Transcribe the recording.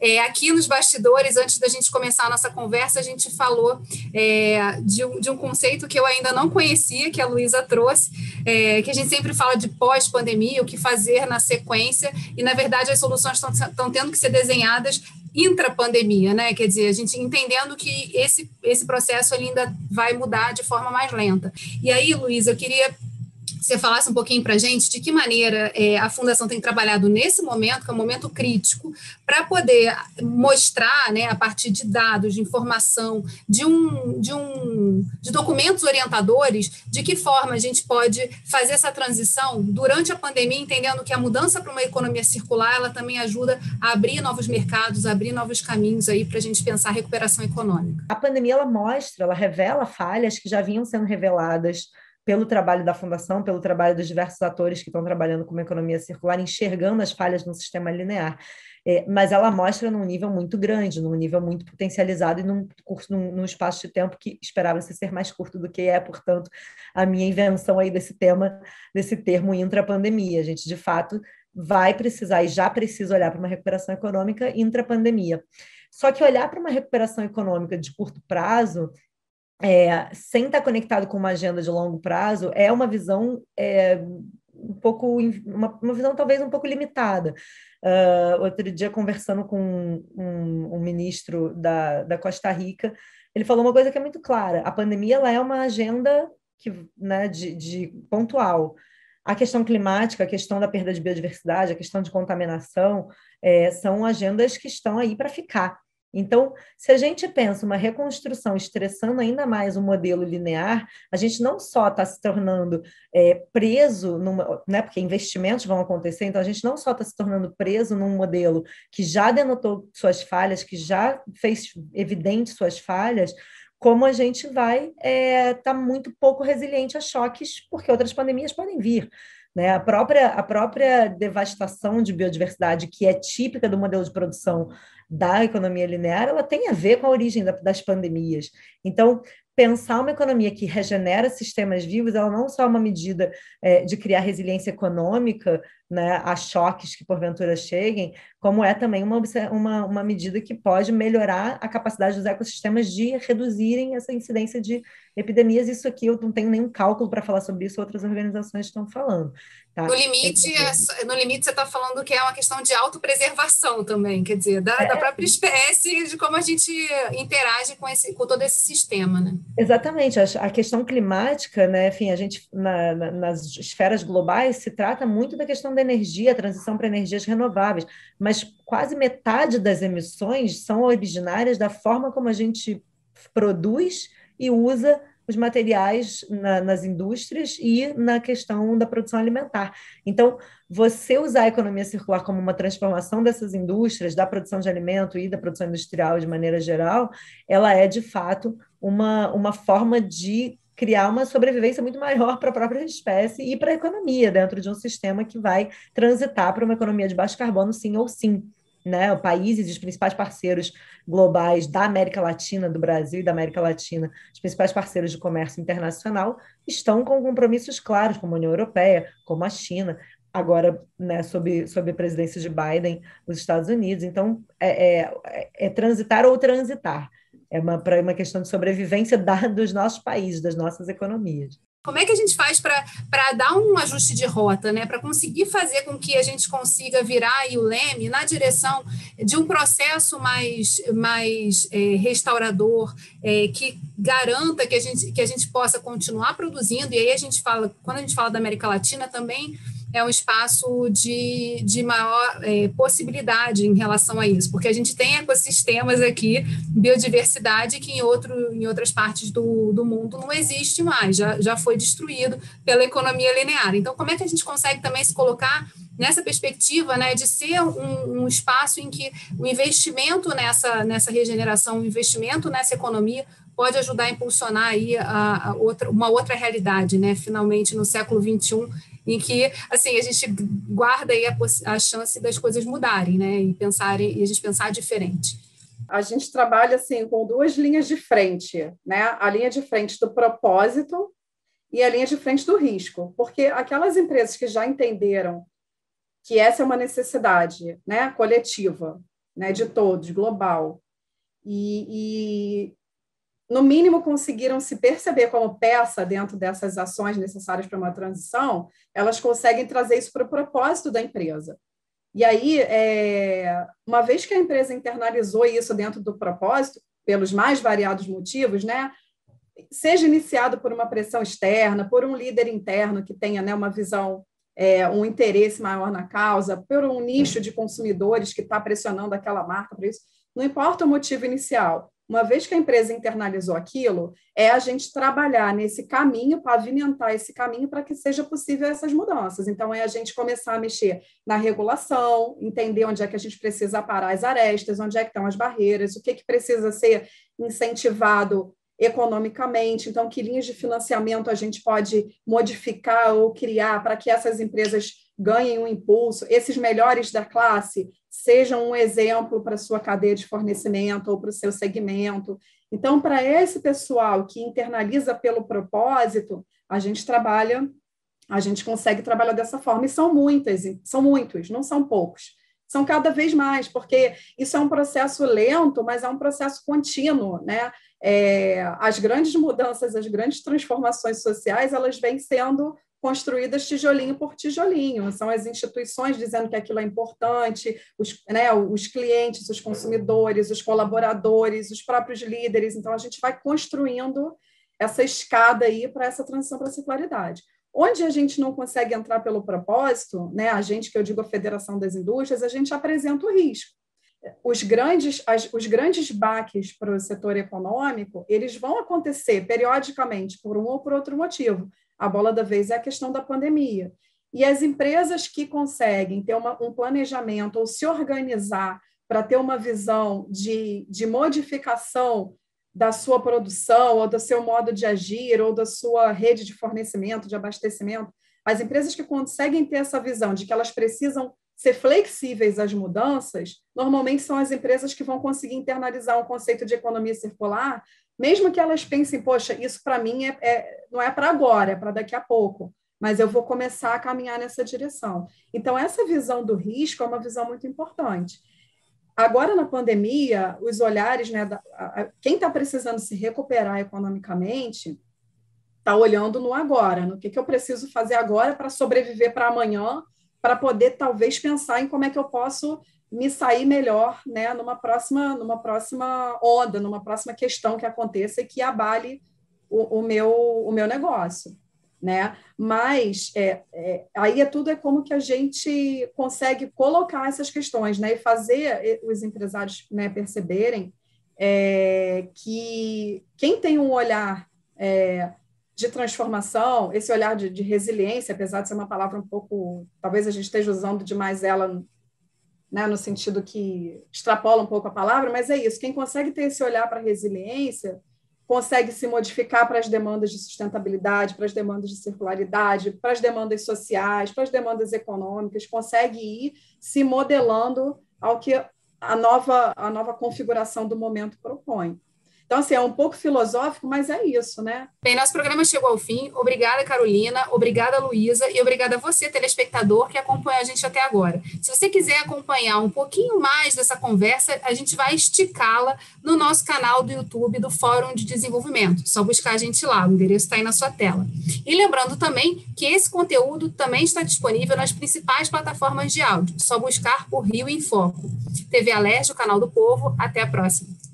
É, aqui nos bastidores, antes da gente começar a nossa conversa, a gente falou é, de, um, de, um, conceito que eu ainda não conhecia, que a Luísa trouxe, é, que a gente sempre fala de pós-pandemia, o que fazer na sequência, e na verdade as soluções estão tendo que ser desenhadas intra-pandemia, né? Quer dizer, a gente entendendo que esse, esse processo ainda vai mudar de forma mais lenta. E aí, Luísa, eu queria você falasse um pouquinho para a gente de que maneira é, a Fundação tem trabalhado nesse momento, que é um momento crítico, para poder mostrar, né, a partir de dados, de informação, de, um, de, um, de documentos orientadores, de que forma a gente pode fazer essa transição durante a pandemia, entendendo que a mudança para uma economia circular, ela também ajuda a abrir novos mercados, abrir novos caminhos aí para a gente pensar a recuperação econômica. A pandemia, ela mostra, ela revela falhas que já vinham sendo reveladas pelo trabalho da Fundação, pelo trabalho dos diversos atores que estão trabalhando com uma economia circular, enxergando as falhas no sistema linear. É, mas ela mostra num nível muito grande, num nível muito potencializado e num, curso, num, num espaço de tempo que esperava-se ser mais curto do que é, portanto, a minha invenção aí desse tema, desse termo intrapandemia. A gente, de fato, vai precisar e já precisa olhar para uma recuperação econômica intrapandemia. Só que olhar para uma recuperação econômica de curto prazo é, sem estar conectado com uma agenda de longo prazo, é uma visão é, um pouco, uma, uma, visão talvez um pouco limitada. Uh, outro dia, conversando com um, um, ministro da, da Costa Rica, ele falou uma coisa que é muito clara: a pandemia ela é uma agenda que, né, de, de pontual. A questão climática, a questão da perda de biodiversidade, a questão de contaminação, é, são agendas que estão aí para ficar. Então, se a gente pensa uma reconstrução estressando ainda mais o modelo linear, a gente não só está se tornando é, preso, numa, né, porque investimentos vão acontecer, então a gente não só está se tornando preso num modelo que já denotou suas falhas, que já fez evidente suas falhas, como a gente vai estar é, tá muito pouco resiliente a choques, porque outras pandemias podem vir. Né? A, própria, a própria devastação de biodiversidade, que é típica do modelo de produção da economia linear, ela tem a ver com a origem da, das pandemias. Então, pensar uma economia que regenera sistemas vivos, ela não só é uma medida é, de criar resiliência econômica né, a choques que porventura cheguem, como é também uma, uma, uma medida que pode melhorar a capacidade dos ecossistemas de reduzirem essa incidência de epidemias. Isso aqui eu não tenho nenhum cálculo para falar sobre isso, outras organizações estão falando. Tá? No, limite, é, no limite, você está falando que é uma questão de autopreservação também, quer dizer, da, é, da própria espécie, de como a gente interage com, esse, com todo esse sistema. Né? Exatamente, a, a questão climática, né, enfim, a gente, na, na, nas esferas globais, se trata muito da questão da energia, a transição para energias renováveis, mas quase metade das emissões são originárias da forma como a gente produz e usa os materiais na, nas indústrias e na questão da produção alimentar. Então, você usar a economia circular como uma transformação dessas indústrias, da produção de alimento e da produção industrial de maneira geral, ela é, de fato, uma, uma forma de criar uma sobrevivência muito maior para a própria espécie e para a economia, dentro de um sistema que vai transitar para uma economia de baixo carbono, sim ou sim né, países, os principais parceiros globais da América Latina, do Brasil e da América Latina, os principais parceiros de comércio internacional, estão com compromissos claros, como a União Europeia, como a China, agora, né, sob, sob a presidência de Biden, os Estados Unidos. Então, é, é, é transitar ou transitar. É uma, para uma questão de sobrevivência da, dos nossos países, das nossas economias. Como é que a gente faz para dar um ajuste de rota, né? para conseguir fazer com que a gente consiga virar o leme na direção de um processo mais, mais é, restaurador, é, que garanta que a, gente, que a gente possa continuar produzindo, e aí a gente fala, quando a gente fala da América Latina também é um espaço de, de maior é, possibilidade em relação a isso, porque a gente tem ecossistemas aqui, biodiversidade, que em, outro, em outras partes do, do mundo não existe mais, já, já foi destruído pela economia linear. Então, como é que a gente consegue também se colocar nessa perspectiva né, de ser um, um espaço em que o investimento nessa, nessa regeneração, o investimento nessa economia pode ajudar a impulsionar aí a, a outra, uma outra realidade, né? Finalmente, no século XXI, em que assim a gente guarda aí a, a chance das coisas mudarem, né? E pensarem e a gente pensar diferente. A gente trabalha assim com duas linhas de frente, né? A linha de frente do propósito e a linha de frente do risco, porque aquelas empresas que já entenderam que essa é uma necessidade, né, coletiva, né, de todos, global. E, no mínimo, conseguiram se perceber como peça dentro dessas ações necessárias para uma transição, elas conseguem trazer isso para o propósito da empresa. E aí, é, uma vez que a empresa internalizou isso dentro do propósito, pelos mais variados motivos, né, seja iniciado por uma pressão externa, por um líder interno que tenha né, uma visão, é, um interesse maior na causa, por um nicho de consumidores que está pressionando aquela marca para isso, não importa o motivo inicial, uma vez que a empresa internalizou aquilo, é a gente trabalhar nesse caminho, pavimentar esse caminho para que seja possível essas mudanças. Então, é a gente começar a mexer na regulação, entender onde é que a gente precisa parar as arestas, onde é que estão as barreiras, o que, que precisa ser incentivado economicamente, então que linhas de financiamento a gente pode modificar ou criar para que essas empresas ganhem um impulso, esses melhores da classe sejam um exemplo para a sua cadeia de fornecimento ou para o seu segmento. Então, para esse pessoal que internaliza pelo propósito, a gente trabalha, a gente consegue trabalhar dessa forma, e são muitas, são muitos, não são poucos. São cada vez mais, porque isso é um processo lento, mas é um processo contínuo, né? É, as grandes mudanças, as grandes transformações sociais, elas vêm sendo construídas tijolinho por tijolinho. São as instituições dizendo que aquilo é importante, os, né, os clientes, os consumidores, os colaboradores, os próprios líderes. Então, a gente vai construindo essa escada aí para essa transição para a circularidade. Onde a gente não consegue entrar pelo propósito, né, a gente que eu digo a Federação das Indústrias, a gente apresenta o risco. Os grandes, as, os grandes baques para o setor econômico, eles vão acontecer periodicamente por um ou por outro motivo. A bola da vez é a questão da pandemia. E as empresas que conseguem ter uma, um planejamento ou se organizar para ter uma visão de, de modificação da sua produção, ou do seu modo de agir, ou da sua rede de fornecimento, de abastecimento. As empresas que conseguem ter essa visão de que elas precisam ser flexíveis às mudanças, normalmente são as empresas que vão conseguir internalizar um conceito de economia circular, mesmo que elas pensem, poxa, isso para mim é, é, não é para agora, é para daqui a pouco, mas eu vou começar a caminhar nessa direção. Então, essa visão do risco é uma visão muito importante. Agora, na pandemia, os olhares, né, da, a, quem está precisando se recuperar economicamente está olhando no agora, no que, que eu preciso fazer agora para sobreviver para amanhã, para poder talvez pensar em como é que eu posso me sair melhor né, numa, próxima, numa próxima onda, numa próxima questão que aconteça e que abale o, o meu, o meu negócio né? Mas é, é, aí é tudo é como que a gente consegue colocar essas questões, né? E fazer os empresários né, perceberem é, que quem tem um olhar é, de transformação, esse olhar de, de, resiliência, apesar de ser uma palavra um pouco, talvez a gente esteja usando demais ela, né, no sentido que extrapola um pouco a palavra, mas é isso. Quem consegue ter esse olhar para a resiliência consegue se modificar para as demandas de sustentabilidade, para as demandas de circularidade, para as demandas sociais, para as demandas econômicas, consegue ir se modelando ao que a nova, a nova configuração do momento propõe. Então, assim, é um pouco filosófico, mas é isso, né? Bem, nosso programa chegou ao fim. Obrigada, Carolina. Obrigada, Luísa. E obrigada a você, telespectador, que acompanhou a gente até agora. Se você quiser acompanhar um pouquinho mais dessa conversa, a gente vai esticá-la no nosso canal do YouTube do Fórum de Desenvolvimento. Só buscar a gente lá, o endereço está aí na sua tela. E lembrando também que esse conteúdo também está disponível nas principais plataformas de áudio. Só buscar por Rio em Foco. TV Alérgio, canal do Povo. Até a próxima.